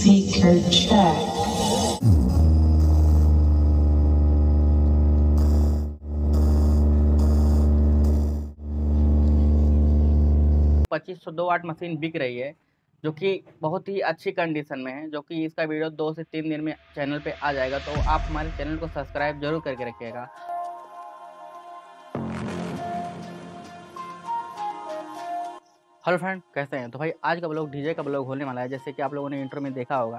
Speaker check. पच्चीस सौ दो वाट मशीन बिक रही है, जो कि बहुत ही अच्छी कंडीशन में है, जो कि इसका वीडियो दो से तीन दिन में चैनल पे आ जाएगा तो आप हमारे चैनल को सब्सक्राइब ज़रूर करके रखिएगा हेलो फ्रेंड, कैसे हैं? तो भाई, आज का ब्लॉग डीजे का ब्लॉग होने वाला है। जैसे कि आप लोगों ने इंटर में देखा होगा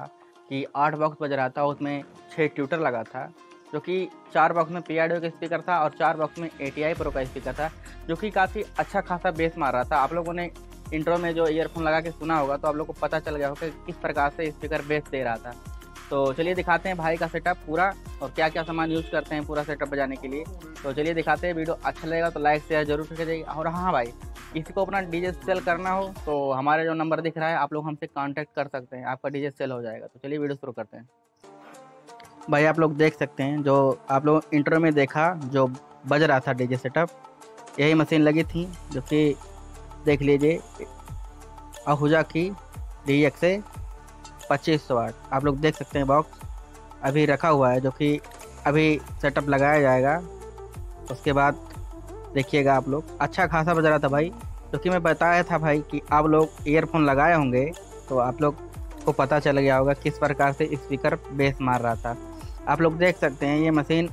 कि आठ बॉक्स बज रहा था, उसमें छः ट्यूटर लगा था, जो कि चार बॉक्स में पी का स्पीकर था और चार बॉक्स में ए टी प्रो का स्पीकर था, जो कि काफ़ी अच्छा खासा बेस मार रहा था। आप लोगों ने इंट्रो में जो ईयरफोन लगा के सुना होगा तो आप लोग को पता चल गया होगा किस प्रकार से स्पीकर बेस दे रहा था। तो चलिए दिखाते हैं भाई का सेटअप पूरा और क्या क्या सामान यूज़ करते हैं पूरा सेटअप बजाने के लिए। तो चलिए दिखाते हैं, वीडियो अच्छा लगेगा तो लाइक शेयर ज़रूर करके जाइए और हाँ भाई, किसी को अपना डीजे सेल करना हो तो हमारे जो नंबर दिख रहा है, आप लोग हमसे कांटेक्ट कर सकते हैं। आपका डीजे सेल हो जाएगा। तो चलिए वीडियो शुरू करते हैं। भाई, आप लोग देख सकते हैं, जो आप लोग इंटरव्यू में देखा, जो बज रहा था डीजे सेटअप यही मशीन लगी थी, जो कि देख लीजिए, अहुजा की डी एक्स पच्चीस वाट। आप लोग देख सकते हैं बॉक्स अभी रखा हुआ है, जो कि अभी सेटअप लगाया जाएगा। उसके बाद देखिएगा आप लोग। अच्छा खासा बज रहा था भाई। क्योंकि मैं बताया था भाई कि आप लोग ईयरफोन लगाए होंगे तो आप लोग को पता चल गया होगा किस प्रकार से स्पीकर बेस मार रहा था। आप लोग देख सकते हैं, ये मशीन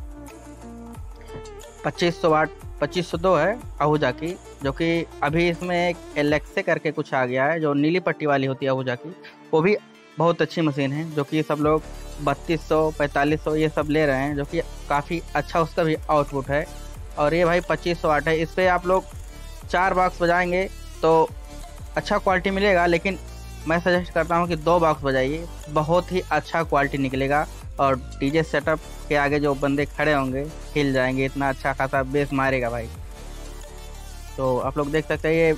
2500 वाट 2502 है आहूजा की, जो कि अभी इसमें एक एलेक्से करके कुछ आ गया है, जो नीली पट्टी वाली होती है आहूजा की, वो भी बहुत अच्छी मशीन है, जो कि सब लोग 3200 4500 ये सब ले रहे हैं, जो कि काफ़ी अच्छा उसका भी आउटपुट है। और ये भाई 2500 वाट है, इस पर आप लोग चार बॉक्स बजाएँगे तो अच्छा क्वालिटी मिलेगा, लेकिन मैं सजेस्ट करता हूँ कि दो बॉक्स बजाइए, बहुत ही अच्छा क्वालिटी निकलेगा। और डीजे सेटअप के आगे जो बंदे खड़े होंगे, हिल जाएँगे, इतना अच्छा खासा बेस मारेगा भाई। तो आप लोग देख सकते हैं,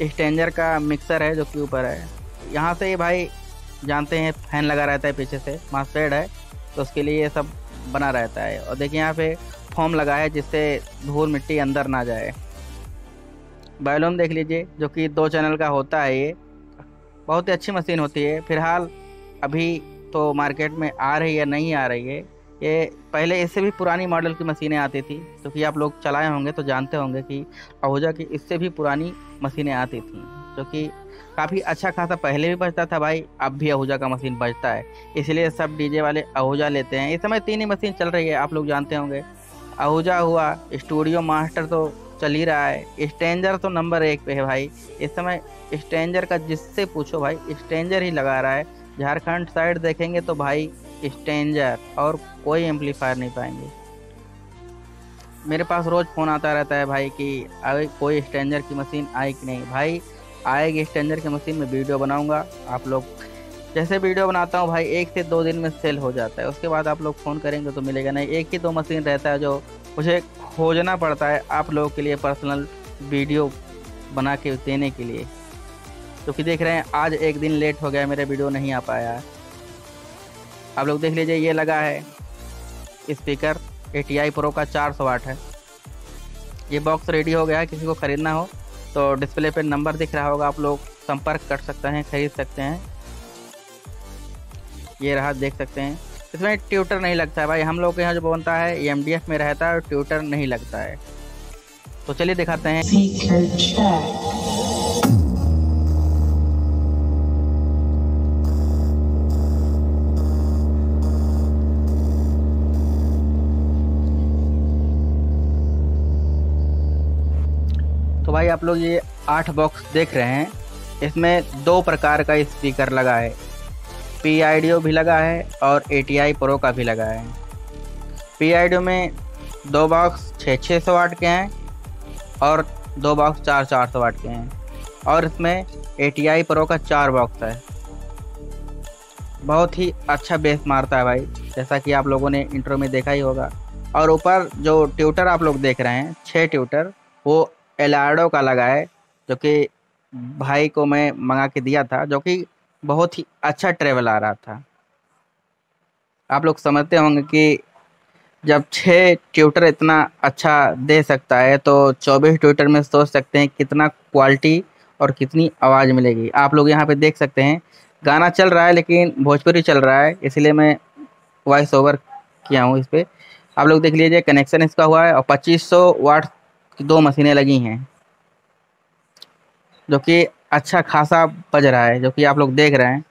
ये स्टेंजर का मिक्सर है, जो कि ऊपर है। यहाँ से भाई जानते हैं, फ़ैन लगा रहता है पीछे से मास्पेड है तो उसके लिए ये सब बना रहता है। और देखिए यहाँ पे फॉर्म लगा है जिससे धूल मिट्टी अंदर ना जाए। बैलून देख लीजिए, जो कि दो चैनल का होता है ये। बहुत ही अच्छी मशीन होती है। फ़िलहाल अभी तो मार्केट में आ रही है, नहीं आ रही है। ये पहले इससे भी पुरानी मॉडल की मशीनें आती थी क्योंकि तो आप लोग चलाए होंगे तो जानते होंगे कि आहूजा की इससे भी पुरानी मशीनें आती थी। जो कि काफ़ी अच्छा खासा पहले भी बजता था भाई, अब भी आहूजा का मशीन बजता है। इसलिए सब डीजे वाले आहूजा लेते हैं। इस समय तीन ही मशीन चल रही है, आप लोग जानते होंगे। आहूजा हुआ, स्टूडियो मास्टर तो चल ही रहा है। स्टेंजर तो नंबर एक पे है भाई। इस समय स्टेंजर का जिससे पूछो भाई स्टेंजर ही लगा रहा है। झारखंड साइड देखेंगे तो भाई स्टेंजर और कोई एम्पलीफायर नहीं पाएँगे। मेरे पास रोज़ फ़ोन आता रहता है भाई कि अरे कोई स्टेंजर की मशीन आई कि नहीं? भाई आएगी स्ट्रेंजर की मशीन में वीडियो बनाऊँगा, आप लोग जैसे वीडियो बनाता हूँ भाई, एक से दो दिन में सेल हो जाता है। उसके बाद आप लोग फ़ोन करेंगे तो मिलेगा नहीं। एक ही दो मशीन रहता है जो मुझे खोजना पड़ता है आप लोगों के लिए पर्सनल वीडियो बना के देने के लिए। क्योंकि देख रहे हैं, आज एक दिन लेट हो गया, मेरा वीडियो नहीं आ पाया। आप लोग देख लीजिए, ये लगा है speaker A T I pro का चार सौ वाट है। ये बॉक्स रेडी हो गया है, किसी को ख़रीदना हो। तो डिस्प्ले पे नंबर दिख रहा होगा, आप लोग संपर्क कर सकते हैं, खरीद सकते हैं। ये रहा, देख सकते हैं। इसमें ट्यूटर नहीं लगता है भाई। हम लोग के यहाँ जो बनता है एम डी एफ़ में रहता है ट्यूटर नहीं लगता है। तो चलिए दिखाते हैं। तो भाई आप लोग ये आठ बॉक्स देख रहे हैं। इसमें दो प्रकार का स्पीकर लगा है। पी आई भी लगा है और ए टी आई प्रो का भी लगा है। पी आई में दो बॉक्स छः छः सौ वाट के हैं और दो बॉक्स चार चार सौ वाट के हैं। और इसमें ए टी आई प्रो का चार बॉक्स है। बहुत ही अच्छा बेस मारता है भाई, जैसा कि आप लोगों ने इंट्रो में देखा ही होगा। और ऊपर जो ट्यूटर आप लोग देख रहे हैं छः ट्यूटर वो एलार्डो का लगा है जो कि भाई को मैं मंगा के दिया था जो कि बहुत ही अच्छा ट्रेवल आ रहा था। आप लोग समझते होंगे कि जब छः ट्यूटर इतना अच्छा दे सकता है तो चौबीस ट्यूटर में सोच सकते हैं कितना क्वालिटी और कितनी आवाज़ मिलेगी। आप लोग यहाँ पे देख सकते हैं गाना चल रहा है लेकिन भोजपुरी चल रहा है इसलिए मैं वॉइस ओवर किया हूँ इस पर आप लोग देख लीजिए कनेक्शन इसका हुआ है और 2500 वाट दो मशीनें लगी हैं, जो कि अच्छा खासा बज रहा है, जो कि आप लोग देख रहे हैं।